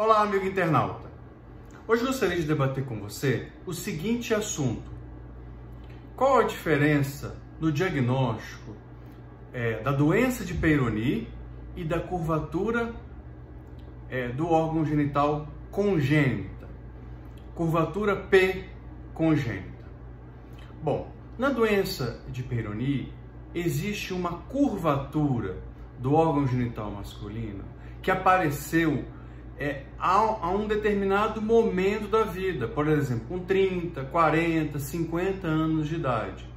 Olá, amigo internauta. Hoje gostaria de debater com você o seguinte assunto: qual a diferença no diagnóstico é, da doença de Peyronie e da curvatura é, do órgão genital congênita, curvatura P congênita? Bom, na doença de Peyronie existe uma curvatura do órgão genital masculino que apareceu é, a, a, um determinado momento da vida, por exemplo, com 30, 40, 50 anos de idade.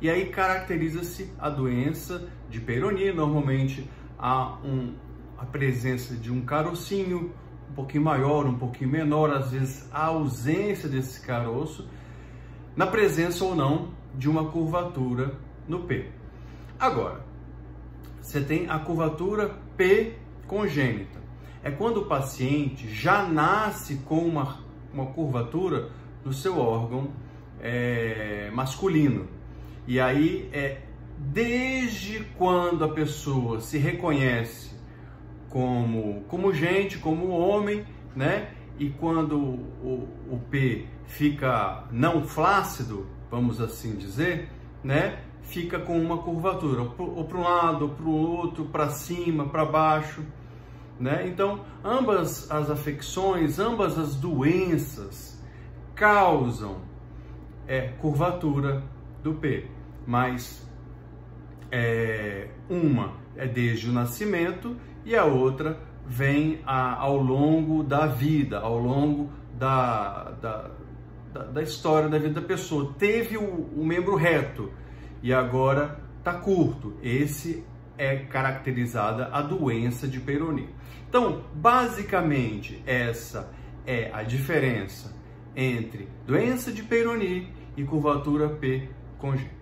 E aí caracteriza-se a doença de Peyronie, normalmente há um, a presença de um carocinho um pouquinho maior, um pouquinho menor, às vezes a ausência desse caroço, na presença ou não de uma curvatura no P. Agora, você tem a curvatura P congênita é quando o paciente já nasce com uma, uma curvatura no seu órgão é, masculino. E aí é desde quando a pessoa se reconhece como, como gente, como homem, né? E quando o, o P fica não flácido, vamos assim dizer, né? Fica com uma curvatura, ou para um lado, ou para o outro, para cima, para baixo. Né? Então, ambas as afecções, ambas as doenças causam é, curvatura do P, mas é, uma é desde o nascimento e a outra vem a, ao longo da vida, ao longo da, da, da, da história da vida da pessoa. Teve o, o membro reto e agora está curto. Esse é caracterizada a doença de Peyronie. Então, basicamente, essa é a diferença entre doença de Peyronie e curvatura P congênita.